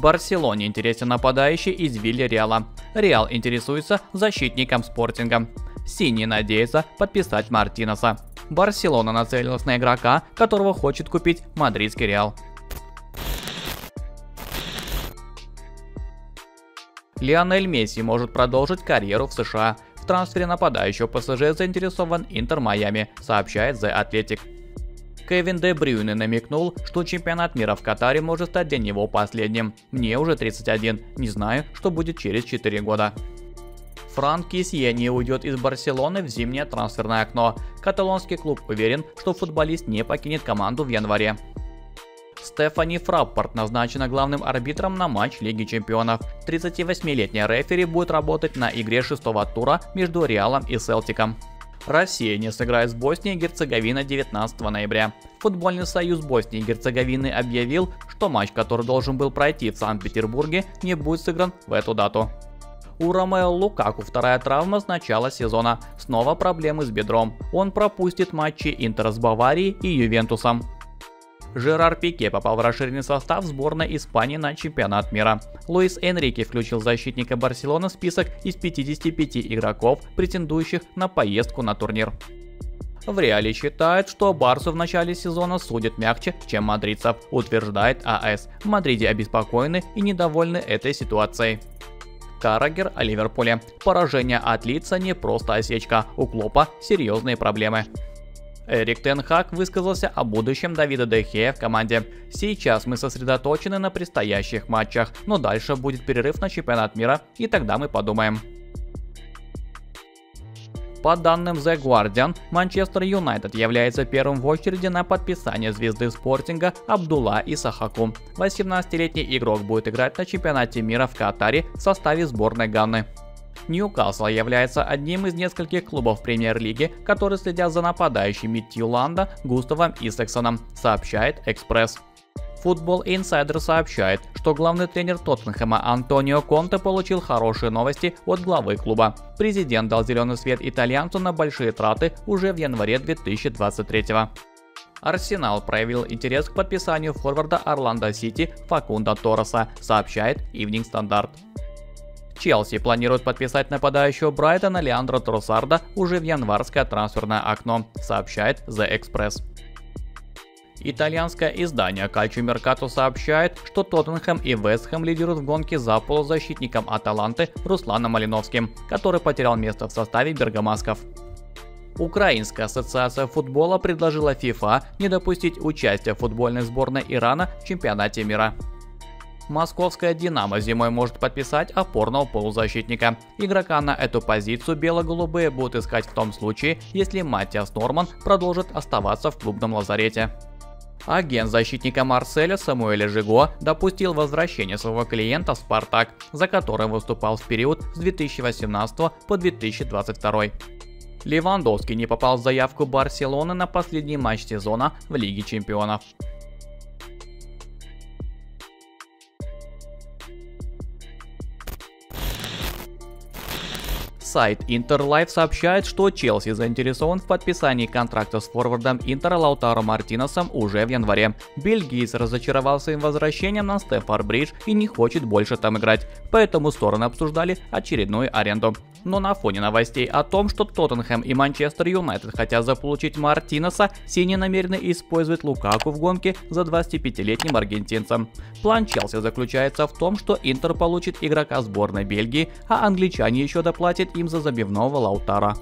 Барселоне интересен нападающий из Вильяреала. Реал интересуется защитником спортинга. Синий надеется подписать Мартинеса. Барселона нацелилась на игрока, которого хочет купить мадридский Реал. Лионель Месси может продолжить карьеру в США. В трансфере нападающего ПСЖ заинтересован Интер Майами, сообщает The Athletic. Кевин Де Брюйне намекнул, что чемпионат мира в Катаре может стать для него последним. Мне уже 31, не знаю, что будет через 4 года. Франк Кисье не уйдет из Барселоны в зимнее трансферное окно. Каталонский клуб уверен, что футболист не покинет команду в январе. Стефани Фраппорт назначена главным арбитром на матч Лиги Чемпионов. 38-летняя рефери будет работать на игре шестого тура между Реалом и Селтиком. Россия не сыграет с Боснией и Герцеговиной 19 ноября. Футбольный союз Боснии и Герцеговины объявил, что матч, который должен был пройти в Санкт-Петербурге, не будет сыгран в эту дату. У Ромео Лукаку вторая травма с начала сезона. Снова проблемы с бедром. Он пропустит матчи Интера с Баварией и Ювентусом. Жерар Пике попал в расширенный состав сборной Испании на чемпионат мира. Луис Энрике включил защитника Барселоны в список из 55 игроков, претендующих на поездку на турнир. В Реале считают, что Барсу в начале сезона судят мягче, чем мадридцев, утверждает АС. В Мадриде обеспокоены и недовольны этой ситуацией. Карагер о Ливерпуле. Поражение от лица не просто осечка, у Клопа серьезные проблемы. Эрик Тенхак высказался о будущем Давида Дехея в команде. Сейчас мы сосредоточены на предстоящих матчах, но дальше будет перерыв на чемпионат мира, и тогда мы подумаем. По данным The Guardian, Манчестер Юнайтед является первым в очереди на подписание звезды спортинга Абдулла Исахаку. 18-летний игрок будет играть на чемпионате мира в Катаре в составе сборной Ганны. Ньюкасл является одним из нескольких клубов премьер-лиги, которые следят за нападающими Тьюланда, Густавом и сообщает Экспресс. Футбол Insider сообщает, что главный тренер Тоттенхэма Антонио Конте получил хорошие новости от главы клуба. Президент дал зеленый свет итальянцу на большие траты уже в январе 2023 Арсенал проявил интерес к подписанию форварда Орландо Сити Факунда Торреса, сообщает Evening Standard. Челси планирует подписать нападающего Брайтона Леандро Тросарда уже в январское трансферное окно, сообщает The Express. Итальянское издание Calcio Mercato сообщает, что Тоттенхэм и Вестхэм лидируют в гонке за полузащитником Аталанты Русланом Малиновским, который потерял место в составе бергамасков. Украинская ассоциация футбола предложила FIFA не допустить участия футбольной сборной Ирана в чемпионате мира. Московская «Динамо» зимой может подписать опорного полузащитника. Игрока на эту позицию бело-голубые будут искать в том случае, если Матиас Норман продолжит оставаться в клубном лазарете. Агент защитника Марселя Самуэля Жиго допустил возвращение своего клиента в «Спартак», за которым выступал в период с 2018 по 2022. Левандовский не попал в заявку Барселоны на последний матч сезона в Лиге чемпионов. Сайт Интерлайф сообщает, что Челси заинтересован в подписании контракта с форвардом Интера Лаутаро Мартинесом уже в январе. Бельгиец разочаровался своим возвращением на Стефар Бридж и не хочет больше там играть, поэтому стороны обсуждали очередную аренду. Но на фоне новостей о том, что Тоттенхэм и Манчестер Юнайтед хотят заполучить Мартинеса, синие намерены использовать Лукаку в гонке за 25-летним аргентинцем. План Челси заключается в том, что Интер получит игрока сборной Бельгии, а англичане еще доплатят им за забивного Лаутара.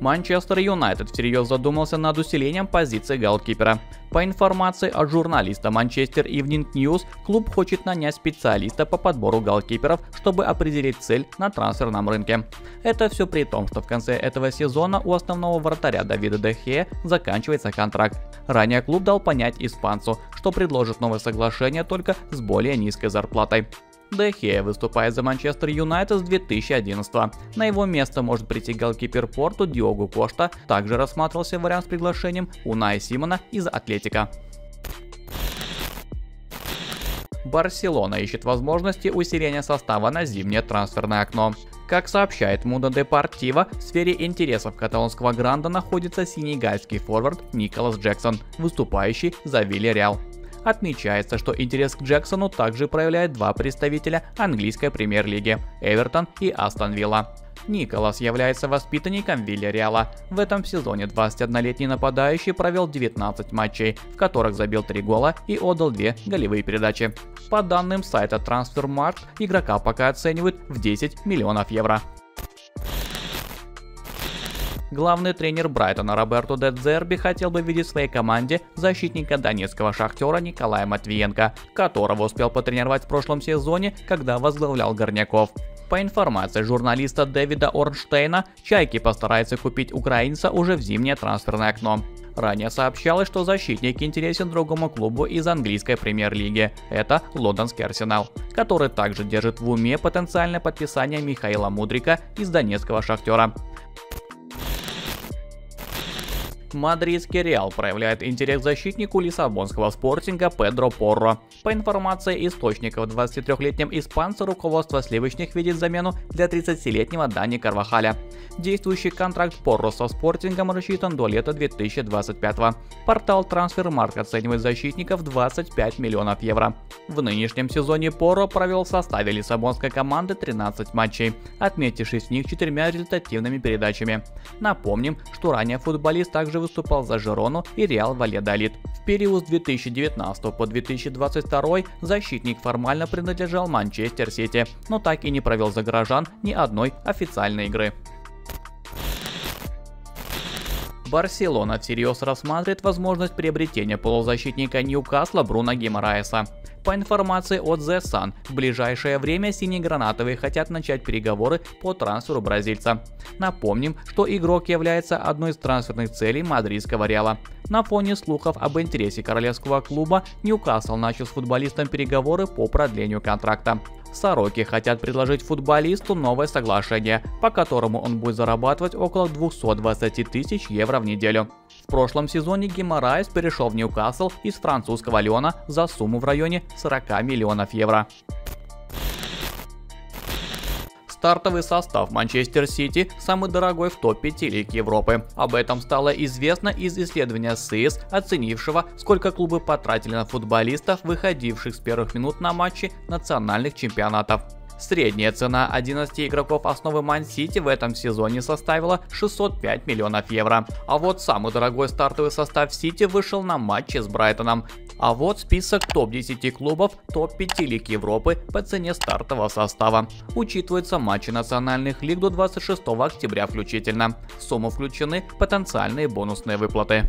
Манчестер Юнайтед всерьез задумался над усилением позиции голкипера. По информации от журналиста Manchester Evening News, клуб хочет нанять специалиста по подбору голкиперов, чтобы определить цель на трансферном рынке. Это все при том, что в конце этого сезона у основного вратаря Давида Дехе заканчивается контракт. Ранее клуб дал понять испанцу, что предложит новое соглашение только с более низкой зарплатой. Дехе выступает за Манчестер Юнайтед с 2011 На его место может прийти голкипер Порту Диогу Кошта. Также рассматривался вариант с приглашением Унай Симона из Атлетика. Барселона ищет возможности усиления состава на зимнее трансферное окно. Как сообщает Муда Депортива, в сфере интересов каталонского гранда находится сенегальский форвард Николас Джексон, выступающий за Вильяреал. Отмечается, что интерес к Джексону также проявляет два представителя английской премьер-лиги – Эвертон и Астон Вилла. Николас является воспитанником Вильяреала. В этом сезоне 21-летний нападающий провел 19 матчей, в которых забил 3 гола и отдал 2 голевые передачи. По данным сайта Transfermarkt, игрока пока оценивают в 10 миллионов евро. Главный тренер Брайтона Роберто Дедзерби хотел бы видеть в своей команде защитника донецкого шахтера Николая Матвиенко, которого успел потренировать в прошлом сезоне, когда возглавлял Горняков. По информации журналиста Дэвида Орнштейна, Чайки постараются купить украинца уже в зимнее трансферное окно. Ранее сообщалось, что защитник интересен другому клубу из английской премьер-лиги. Это лондонский Арсенал, который также держит в уме потенциальное подписание Михаила Мудрика из донецкого шахтера. Мадридский Реал проявляет интерес к защитнику лиссабонского спортинга Педро Порро. По информации источников, 23-летним испанца руководство сливочных видит замену для 30-летнего Дани Карвахаля. Действующий контракт Порро со спортингом рассчитан до лета 2025 -го. Портал Трансфермарк оценивает защитников 25 миллионов евро. В нынешнем сезоне Порро провел в составе лиссабонской команды 13 матчей, отметившись в них четырьмя результативными передачами. Напомним, что ранее футболист также выступал за Жерону и Реал Валедолит. В период с 2019 по 2022 защитник формально принадлежал Манчестер Сити, но так и не провел за горожан ни одной официальной игры. Барселона всерьез рассматривает возможность приобретения полузащитника Ньюкасла Бруно Гимараеса. По информации от The Sun, в ближайшее время сине-гранатовые хотят начать переговоры по трансферу бразильца. Напомним, что игрок является одной из трансферных целей мадридского Реала. На фоне слухов об интересе королевского клуба, Ньюкасл начал с футболистом переговоры по продлению контракта. Сороки хотят предложить футболисту новое соглашение, по которому он будет зарабатывать около 220 тысяч евро в неделю. В прошлом сезоне Гимараес перешел в Ньюкасл из французского Леона за сумму в районе 40 миллионов евро. Стартовый состав Манчестер Сити самый дорогой в топ-5 лиг Европы. Об этом стало известно из исследования СИС, оценившего, сколько клубы потратили на футболистов, выходивших с первых минут на матчи национальных чемпионатов. Средняя цена 11 игроков основы Ман-Сити в этом сезоне составила 605 миллионов евро. А вот самый дорогой стартовый состав Сити вышел на матче с Брайтоном. А вот список топ-10 клубов топ-5 лиг Европы по цене стартового состава. Учитываются матчи национальных лиг до 26 октября включительно. В сумму включены потенциальные бонусные выплаты.